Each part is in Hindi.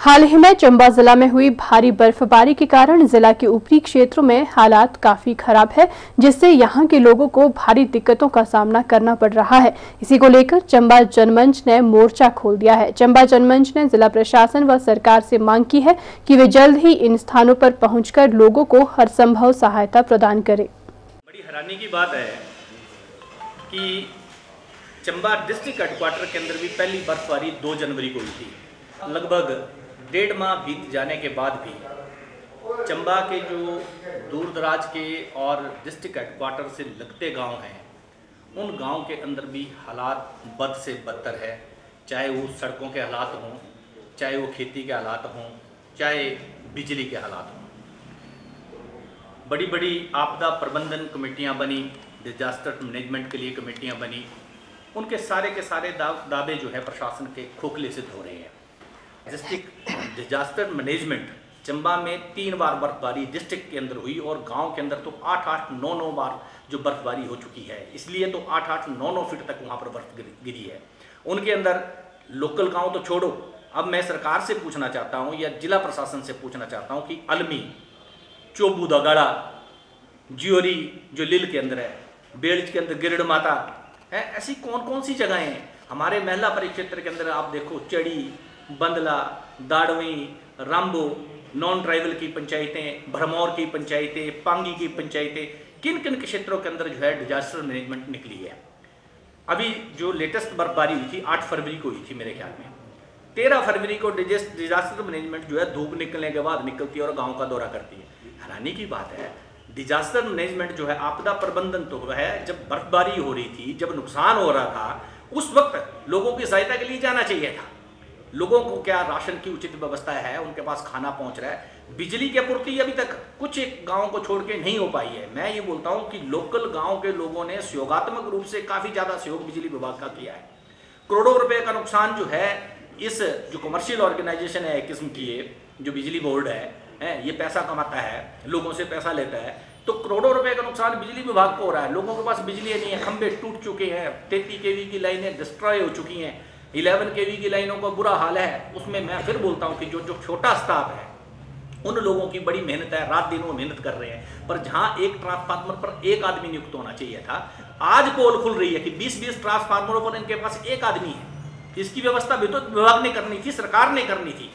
हाल ही में चंबा जिला में हुई भारी बर्फबारी के कारण जिला के ऊपरी क्षेत्रों में हालात काफ़ी खराब है, जिससे यहाँ के लोगों को भारी दिक्कतों का सामना करना पड़ रहा है। इसी को लेकर चंबा जनमंच ने मोर्चा खोल दिया है। चंबा जनमंच ने जिला प्रशासन व सरकार से मांग की है कि वे जल्द ही इन स्थानों पर पहुंचकर लोगों को हर संभव सहायता प्रदान करे। बड़ी हैरानी की बात है कि चंबा डिस्ट्रिक्ट हेडक्वार्टर के अंदर भी पहली बर्फबारी दो जनवरी को हुई थी। लगभग डेढ़ माह बीत जाने के बाद भी चंबा के जो दूर दराज के और डिस्ट्रिक्ट हेडक्वार्टर से लगते गाँव हैं, उन गाँव के अंदर भी हालात बद से बदतर है। चाहे वो सड़कों के हालात हों, चाहे वो खेती के हालात हों, चाहे बिजली के हालात हों। बड़ी बड़ी आपदा प्रबंधन कमेटियाँ बनी डिजास्टर मैनेजमेंट के लिए कमेटियाँ बनी, उनके सारे के सारे दावे जो है प्रशासन के खोखले सिद्ध हो रहे हैं। डिस्ट्रिक्ट डिजास्टर मैनेजमेंट चंबा में तीन बार बर्फबारी डिस्ट्रिक्ट के अंदर हुई और गाँव के अंदर तो आठ आठ नौ नौ बार जो बर्फबारी हो चुकी है। इसलिए तो आठ आठ नौ नौ फीट तक वहाँ पर बर्फ़ गिरी है। उनके अंदर लोकल गाँव तो छोड़ो। अब मैं सरकार से पूछना चाहता हूँ या जिला प्रशासन से पूछना चाहता हूँ कि अलमी, चोबू दगाड़ा, जियोरी जो लिल के अंदर है, बेल्ट के अंदर गिरड माता, है, ऐसी कौन कौन सी जगहें हैं? हमारे महिला परिक्षेत्र के अंदर आप देखो, चड़ी बंदला, दाड़वी, रामबो नॉन ट्राइबल की पंचायतें, भरमौर की पंचायतें, पांगी की पंचायतें किन किन क्षेत्रों के अंदर जो है डिजास्टर मैनेजमेंट निकली है? अभी जो लेटेस्ट बर्फबारी हुई थी, आठ फरवरी को हुई थी मेरे ख्याल में। तेरह फरवरी को डिजास्टर मैनेजमेंट जो है धूप निकलने के बाद निकलती है और गाँव का दौरा करती है। हैरानी की बात है डिजास्टर मैनेजमेंट जो है आपदा प्रबंधन तो है, जब बर्फबारी हो रही थी, जब नुकसान हो रहा था, उस वक्त लोगों की सहायता के लिए जाना चाहिए था। लोगों को क्या राशन की उचित व्यवस्था है? उनके पास खाना पहुँच रहा है। बिजली की आपूर्ति अभी तक कुछ एक गाँव को छोड़ के नहीं हो पाई है। मैं ये बोलता हूँ कि लोकल गाँव के लोगों ने सहयोगात्मक रूप से काफ़ी ज़्यादा सहयोग बिजली विभाग का किया है। करोड़ों रुपए का नुकसान जो है इस जो कमर्शियल ऑर्गेनाइजेशन है किस्म की ये जो बिजली बोर्ड है, है ये पैसा कमाता है लोगों से पैसा लेता है तो करोड़ों रुपए का नुकसान बिजली विभाग को हो रहा है। लोगों के पास बिजली नहीं है खंबे टूट चुके हैं तैतीस के की लाइनें डिस्ट्रॉय हो चुकी हैं। इलेवन के की लाइनों का बुरा हाल है, उसमें मैं फिर बोलता हूँ कि जो जो छोटा स्टाफ है, उन लोगों की बड़ी मेहनत है, रात दिन वो मेहनत कर रहे हैं। पर जहाँ एक ट्रांसफार्मर पर एक आदमी नियुक्त होना चाहिए था, आज पोल खुल रही है कि 20-20 ट्रांसफार्मरों पर इनके पास एक आदमी है। इसकी व्यवस्था विद्युत विभाग ने करनी थी, सरकार ने करनी थी।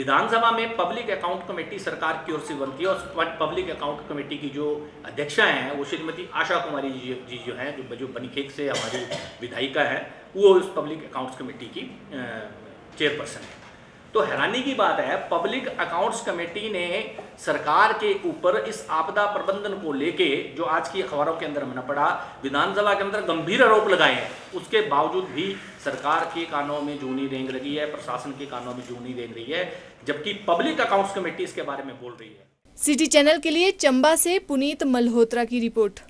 विधानसभा में पब्लिक अकाउंट कमेटी सरकार की ओर से बनती है और पब्लिक अकाउंट कमेटी की जो अध्यक्षा हैं, वो श्रीमती आशा कुमारी जी जी जो हैं, जो जो बनीखेत से हमारी विधायिका हैं, वो उस पब्लिक अकाउंट्स कमेटी की चेयरपर्सन है। तो हैरानी की बात है, पब्लिक अकाउंट्स कमेटी ने सरकार के ऊपर इस आपदा प्रबंधन को लेके, जो आज की अखबारों के अंदर मना पड़ा विधानसभा के अंदर गंभीर आरोप लगाए हैं। उसके बावजूद भी सरकार के कानों में जूनी रेंग लगी है, प्रशासन के कानों में जूनी रेंग रही है, जबकि पब्लिक अकाउंट्स कमेटी इसके बारे में बोल रही है। सिटी चैनल के लिए चंबा से पुनीत मल्होत्रा की रिपोर्ट।